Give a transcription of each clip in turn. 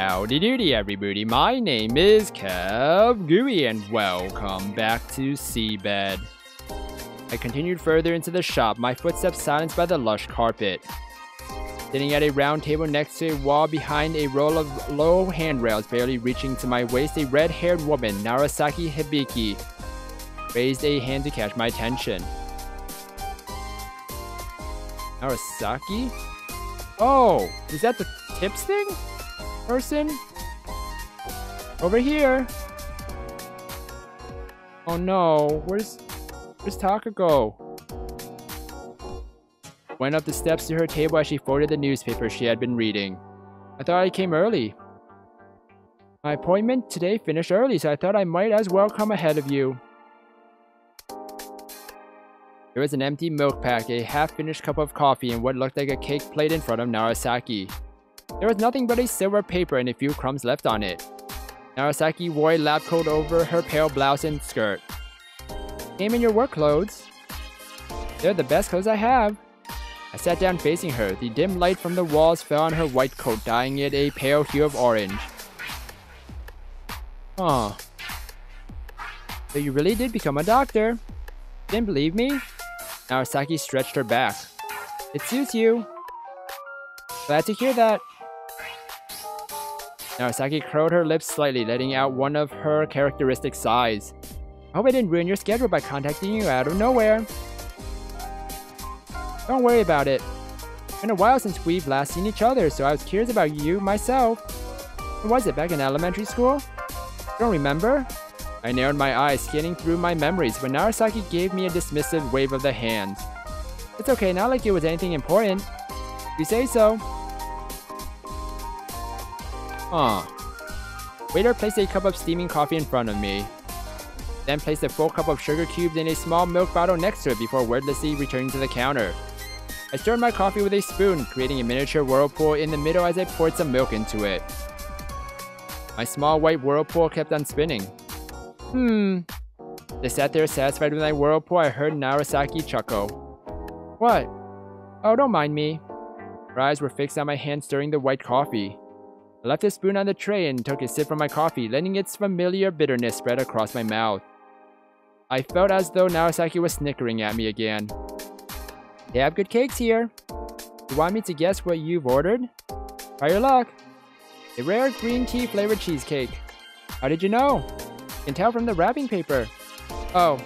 Howdy doody everybody, my name is Kev Guuey and welcome back to Seabed. I continued further into the shop, my footsteps silenced by the lush carpet. Sitting at a round table next to a wall behind a row of low handrails barely reaching to my waist, a red-haired woman, Narasaki Hibiki, raised a hand to catch my attention. Narasaki? Oh, is that the tips thing? Person? Over here. Oh no, where's where's Takako? Went up the steps to her table as she folded the newspaper she had been reading. I thought I came early. My appointment today finished early, so I thought I might as well come ahead of you. There was an empty milk pack, a half-finished cup of coffee, and what looked like a cake plate in front of Narasaki. There was nothing but a silver paper and a few crumbs left on it. Narasaki wore a lab coat over her pale blouse and skirt. Came in your work clothes. They're the best clothes I have. I sat down facing her. The dim light from the walls fell on her white coat, dyeing it a pale hue of orange. Huh. So you really did become a doctor? Didn't believe me? Narasaki stretched her back. It suits you. Glad to hear that. Narasaki curled her lips slightly, letting out one of her characteristic sighs. I hope I didn't ruin your schedule by contacting you out of nowhere. Don't worry about it. It's been a while since we've last seen each other, so I was curious about you myself. When was it, back in elementary school? Don't remember? I narrowed my eyes, scanning through my memories, when Narasaki gave me a dismissive wave of the hand. It's okay, not like it was anything important. You say so. Huh. Waiter placed a cup of steaming coffee in front of me. Then placed a full cup of sugar cubes in a small milk bottle next to it before wordlessly returning to the counter. I stirred my coffee with a spoon, creating a miniature whirlpool in the middle as I poured some milk into it. My small white whirlpool kept on spinning. Hmm. I sat there satisfied with my whirlpool, I heard Narasaki chuckle. What? Oh, don't mind me. Her eyes were fixed on my hand stirring the white coffee. I left the spoon on the tray and took a sip from my coffee, letting its familiar bitterness spread across my mouth. I felt as though Narasaki was snickering at me again. They have good cakes here. You want me to guess what you've ordered? Try your luck. A rare green tea flavored cheesecake. How did you know? Can tell from the wrapping paper. Oh.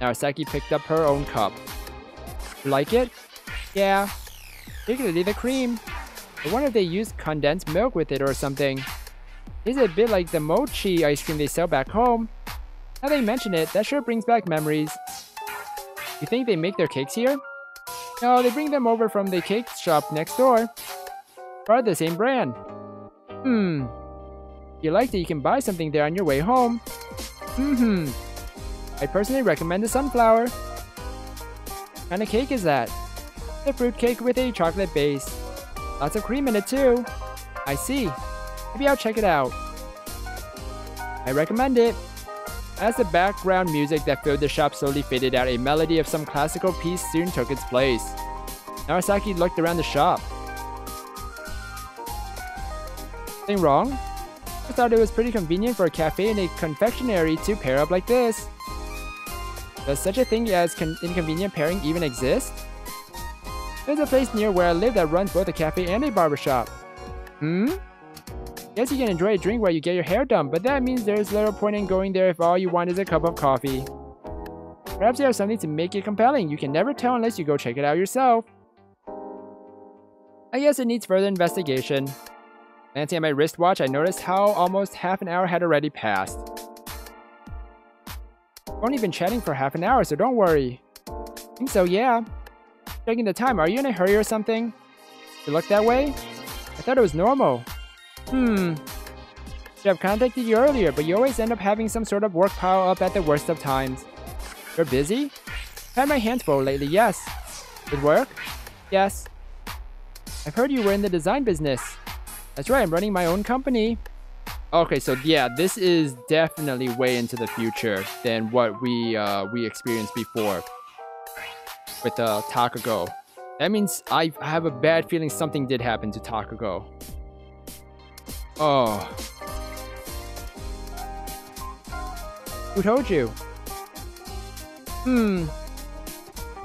Narasaki picked up her own cup. You like it? Yeah. Particularly the cream. I wonder if they use condensed milk with it or something. It's a bit like the mochi ice cream they sell back home. Now they mention it, that sure brings back memories. You think they make their cakes here? No, they bring them over from the cake shop next door. Are the same brand. Hmm. You like that you can buy something there on your way home. Mm-hmm. I personally recommend the sunflower. What kind of cake is that? The fruit cake with a chocolate base. Lots of cream in it too. I see. Maybe I'll check it out. I recommend it. As the background music that filled the shop slowly faded out, a melody of some classical piece soon took its place. Narasaki looked around the shop. Anything wrong? I thought it was pretty convenient for a cafe and a confectionery to pair up like this. Does such a thing as inconvenient pairing even exist? There's a place near where I live that runs both a cafe and a barbershop. Hmm? Yes, you can enjoy a drink while you get your hair done, but that means there's little point in going there if all you want is a cup of coffee. Perhaps you have something to make it compelling. You can never tell unless you go check it out yourself. I guess it needs further investigation. Glancing at my wristwatch, I noticed how almost half an hour had already passed. We've only been chatting for half an hour, so don't worry. Think so, yeah. Checking the time, are you in a hurry or something? You look that way? I thought it was normal. Hmm. Should have contacted you earlier, but you always end up having some sort of work pile up at the worst of times. You're busy? I've had my hands full lately, yes. With work? Yes. I've heard you were in the design business. That's right, I'm running my own company. Okay, so yeah, this is definitely way into the future than what we uh, we experienced before with uh, Takako. That means I have a bad feeling something did happen to Takako. Oh. Who told you? Hmm.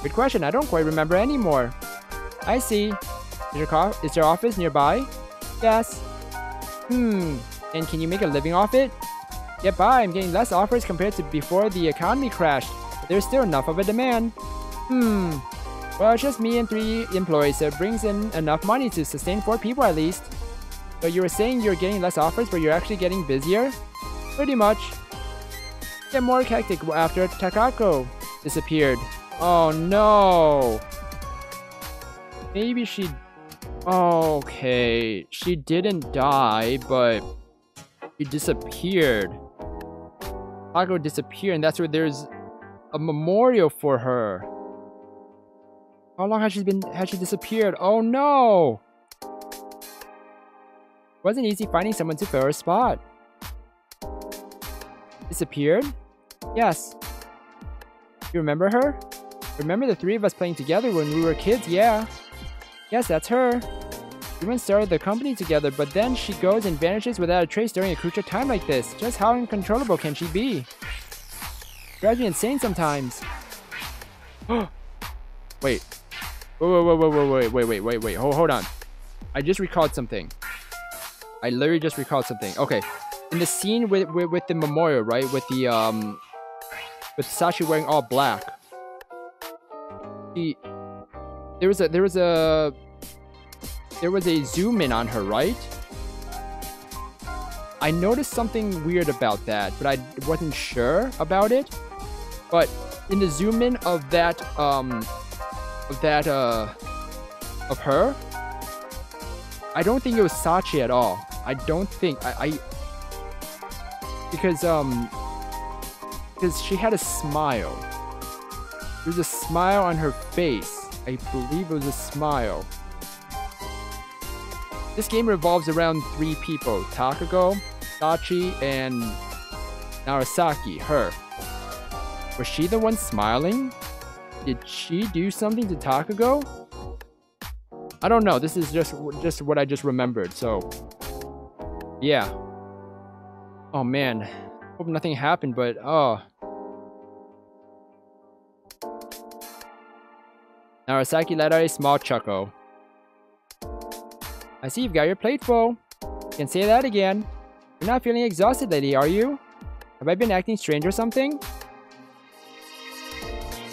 Good question. I don't quite remember anymore. I see. Is your, is your office nearby? Yes. Hmm. And can you make a living off it? By. I'm getting less offers compared to before the economy crashed. But there's still enough of a demand. Hmm. Well, just me and three employees, so brings in enough money to sustain four people at least. So you were saying you're getting less offers, but you're actually getting busier? Pretty much. Get more hectic after Takako disappeared. Oh no! Maybe she... Okay, she didn't die, but she disappeared. Takako disappeared, and that's where there's a memorial for her. How long has she been has she disappeared? Oh no! Wasn't easy finding someone to fill her spot. Disappeared? Yes. You remember her? Remember the three of us playing together when we were kids? Yeah. Yes, that's her. We even started the company together, but then she goes and vanishes without a trace during a crucial time like this. Just how uncontrollable can she be? Drives me insane sometimes. Wait. Wait, wait, wait, wait, wait, wait, wait, wait, wait, hold, hold on. I just recalled something. I literally just recalled something. Okay, in the scene with, with, with the memorial, right? With the, um, with Sachi wearing all black. He, there was a, there was a, there was a zoom in on her, right? I noticed something weird about that, but I wasn't sure about it. But in the zoom in of that, um, that, uh, of her, I don't think it was Sachi at all. I don't think, I, I because, um, because she had a smile. There was a smile on her face. I believe it was a smile. This game revolves around three people, Takako, Sachi, and Narasaki, her. Was she the one smiling? Did she do something to Takako? I don't know. This is just just what I just remembered. So, yeah. Oh man. Hope nothing happened, but oh. Narasaki let out a small chuckle. I see you've got your plate full. You can say that again. You're not feeling exhausted lady, are you? Have I been acting strange or something?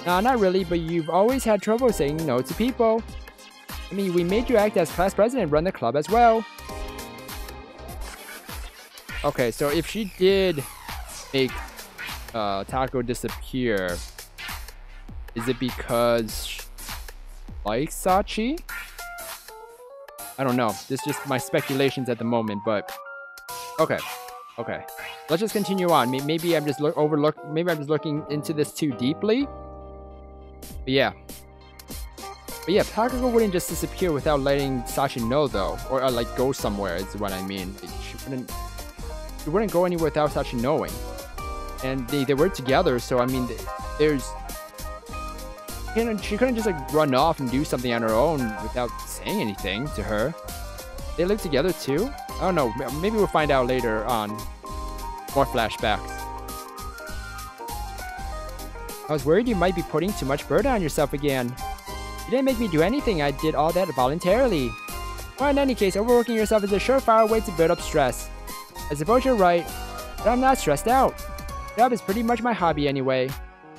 Nah, not really, but you've always had trouble saying no to people. I mean, we made you act as class president and run the club as well. Okay, so if she did make uh, Taco disappear, is it because like Sachi? I don't know. This is just my speculations at the moment, but okay, okay. Let's just continue on. Maybe I'm just overlook. Maybe I'm just looking into this too deeply. But yeah. But yeah, Takako wouldn't just disappear without letting Sachi know, though, or uh, like go somewhere. Is what I mean. She wouldn't. She wouldn't go anywhere without Sachi knowing. And they they were together, so I mean, there's you know, she couldn't just like run off and do something on her own without saying anything to her. They live together too? I don't know. Maybe we'll find out later on. More flashbacks. I was worried you might be putting too much burden on yourself again. You didn't make me do anything. I did all that voluntarily. Well, in any case, overworking yourself is a surefire way to build up stress. I suppose you're right, but I'm not stressed out. Job is pretty much my hobby anyway.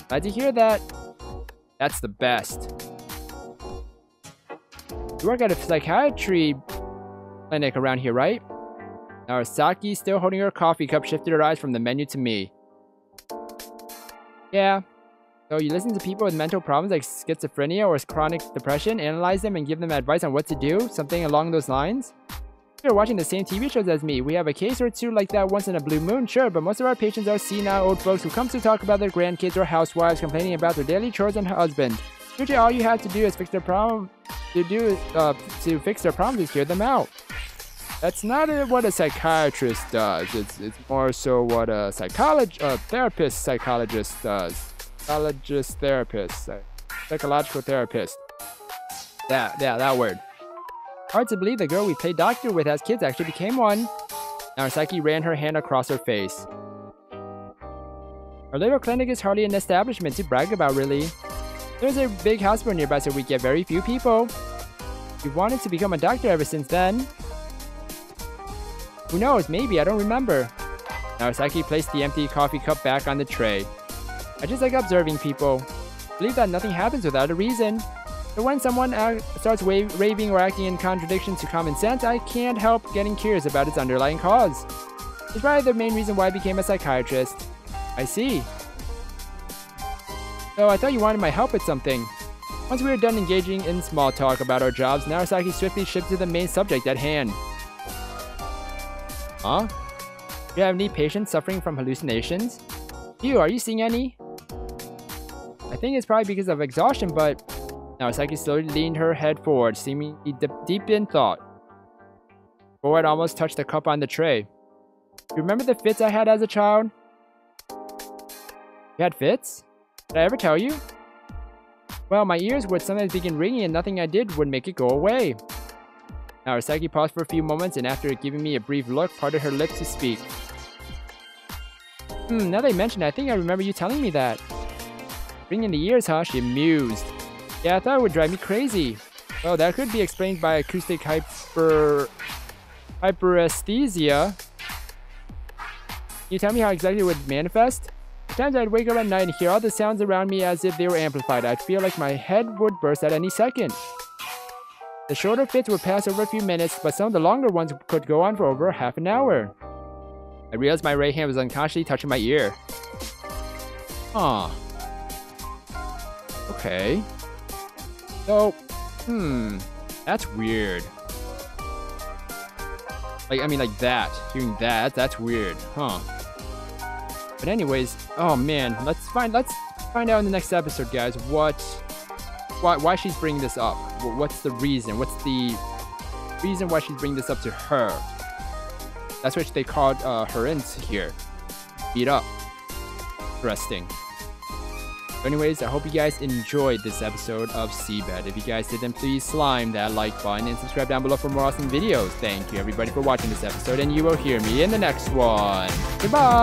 Glad to hear that. That's the best. You work at a psychiatry clinic around here, right? Narasaki, still holding her coffee cup, shifted her eyes from the menu to me. Yeah. So you listen to people with mental problems like schizophrenia or chronic depression, analyze them and give them advice on what to do? Something along those lines? If You're watching the same TV shows as me. We have a case or two like that once in a blue moon, sure, but most of our patients are senile old folks who come to talk about their grandkids or housewives complaining about their daily chores and husband. Usually all you have to do is fix their problem to do uh, to fix their problems is hear them out. That's not what a psychiatrist does. It's it's more so what a psychologist, a therapist, psychologist does. Psychologist, therapist, psychological therapist. That yeah, that word. Hard to believe the girl we played doctor with as kids actually became one. Narasaki ran her hand across her face. Our little clinic is hardly an establishment to brag about, really. There's a big hospital nearby, so we get very few people. We wanted to become a doctor ever since then. Who knows, maybe, I don't remember. Narasaki placed the empty coffee cup back on the tray. I just like observing people. Believe that nothing happens without a reason. But when someone starts raving or acting in contradiction to common sense, I can't help getting curious about its underlying cause. It's probably the main reason why I became a psychiatrist. I see. So I thought you wanted my help with something. Once we were done engaging in small talk about our jobs, Narasaki swiftly shifted to the main subject at hand. Huh? Do you have any patients suffering from hallucinations? You, are you seeing any? I think it's probably because of exhaustion, but Narasaki slowly leaned her head forward, seemingly deep in thought. Forward almost touched the cup on the tray. You remember the fits I had as a child? You had fits? Did I ever tell you? Well, my ears would sometimes begin ringing and nothing I did would make it go away. Narasaki paused for a few moments and after giving me a brief look, parted her lips to speak. Hmm, now you mention it, I think I remember you telling me that. Ringing in the ears, huh? She mused. Yeah, I thought it would drive me crazy. Well, that could be explained by acoustic hyper... hyperesthesia. Can you tell me how exactly it would manifest? Sometimes I'd wake up at night and hear all the sounds around me as if they were amplified. I'd feel like my head would burst at any second. The shorter fits would pass over a few minutes, but some of the longer ones could go on for over half an hour. I realized my right hand was unconsciously touching my ear. Huh. Okay. So, hmm, that's weird. Like, I mean, like that. Hearing that, that's weird, huh? But anyways, oh man, let's find let's find out in the next episode, guys. What, why, why she's bringing this up? What's the reason? What's the reason why she's bringing this up to her? That's what they called uh, her in here. Beat up. Interesting. Anyways, I hope you guys enjoyed this episode of Seabed. If you guys did, then please slime that like button and subscribe down below for more awesome videos. Thank you everybody for watching this episode, and you will hear me in the next one. Goodbye!